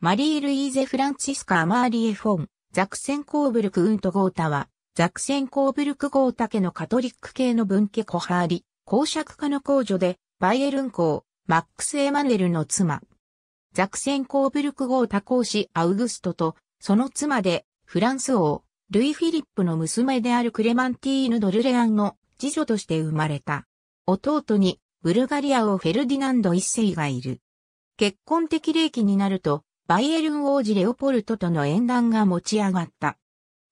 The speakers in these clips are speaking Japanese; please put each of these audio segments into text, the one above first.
マリー・ルイーゼ・フランツィスカ・アマーリエ・フォン、ザクセンコーブルク・ウント・ゴータは、ザクセンコーブルク・ゴータ家のカトリック系の文家コハーリ、公爵家の公女で、バイエルン公、マックス・エマヌエルの妻。ザクセンコーブルクゴータ公使アウグストと、その妻で、フランス王、ルイ・フィリップの娘であるクレマンティーヌ・ドルレアンの次女として生まれた。弟に、ブルガリア王フェルディナンド一世がいる。結婚的齢期になると、バイエルン王子レオポルトとの縁談が持ち上がった。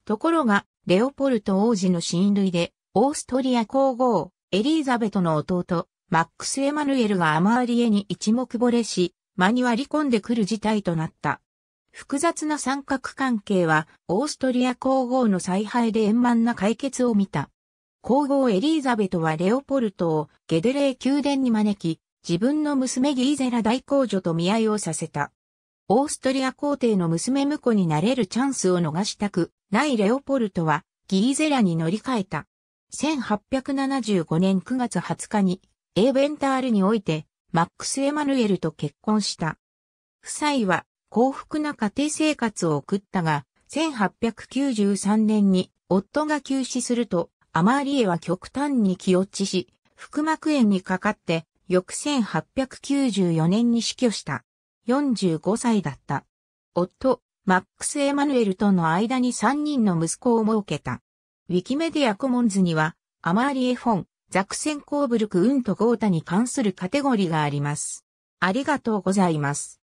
ところが、レオポルト王子の親類で、オーストリア皇后、エリーザベトの弟、マックス・エマヌエルがアマーリエに一目惚れし、間に割り込んでくる事態となった。複雑な三角関係は、オーストリア皇后の采配で円満な解決を見た。皇后エリーザベトはレオポルトをゲデレー宮殿に招き、自分の娘ギーゼラ大公女と見合いをさせた。オーストリア皇帝の娘婿になれるチャンスを逃したくないレオポルトはギーゼラに乗り換えた。1875年9月20日にエーベンタールにおいて、マックス・エマヌエルと結婚した。夫妻は幸福な家庭生活を送ったが、1893年に夫が急死すると、アマーリエは極端に気落ちし、腹膜炎にかかって、翌1894年に死去した。45歳だった。夫、マックス・エマヌエルとの間に3人の息子を設けた。ウィキメディアコモンズには、アマーリエ・フォン、ザクセンコーブルク・ウンと・ゴータに関するカテゴリーがあります。ありがとうございます。